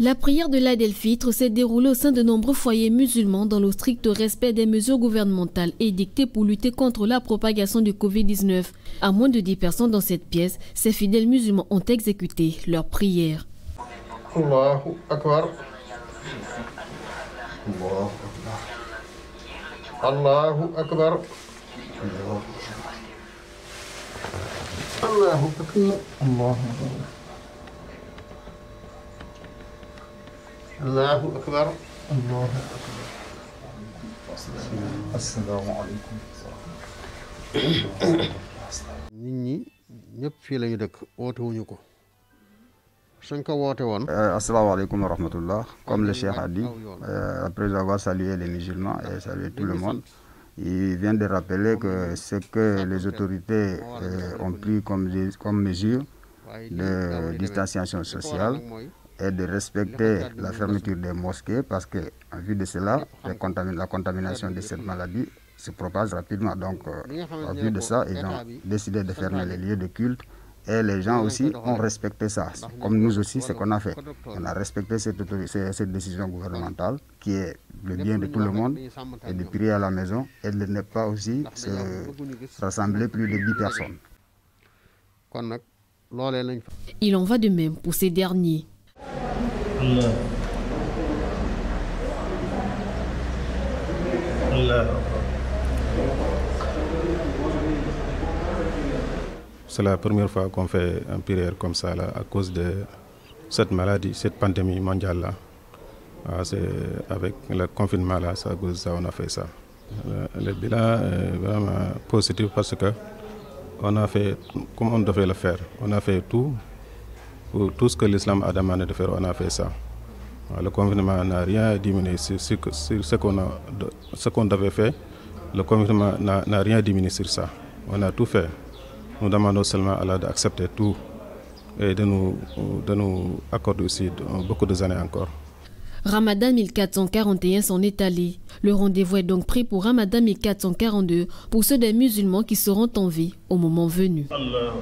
La prière de l'Adelphitre s'est déroulée au sein de nombreux foyers musulmans dans le strict respect des mesures gouvernementales édictées pour lutter contre la propagation du Covid-19. À moins de 10 personnes dans cette pièce, ces fidèles musulmans ont exécuté leur prière. Allahu Akbar. Allahu Akbar. Assalamu alaikum. nit ñi ñëpp fii la ñu dëkk woote wuñu ko suñ ko woote woon asalaamaaleykum wa rahmatullah comme le cheikh a dit euh, après avoir salué les musulmans et salué tout le monde il vient de rappeler que ce que les autorités euh, ont pris comme, comme mesure de distanciation sociale et de respecter la fermeture des mosquées parce que en vue de cela, la contamination de cette maladie se propage rapidement. Donc, euh, en vue de ça, ils ont décidé de fermer les lieux de culte et les gens aussi ont respecté ça. Comme nous aussi, ce qu'on a fait. On a respecté cette, cette, décision gouvernementale qui est le bien de tout le monde et de prier à la maison et de ne pas aussi se rassembler plus de 10 personnes. Il en va de même pour ces derniers. C'est la première fois qu'on fait un prière comme ça là, à cause de cette maladie, cette pandémie mondiale là. Ah, avec le confinement là, de ça on a fait ça. Le, le bilan est vraiment positif parce que on a fait comme on devait le faire. On a fait tout tout ce que l'islam a demandé de faire, on a fait ça. Le confinement n'a rien diminué sur, sur, sur ce qu'on qu devait faire. Le confinement n'a rien diminué sur ça. On a tout fait. Nous demandons seulement à Allah d'accepter tout et de nous, de nous accorder aussi beaucoup de années encore. Ramadan 1441 s'en est allé. Le rendez-vous est donc pris pour Ramadan 1442 pour ceux des musulmans qui seront en vie au moment venu. Allah.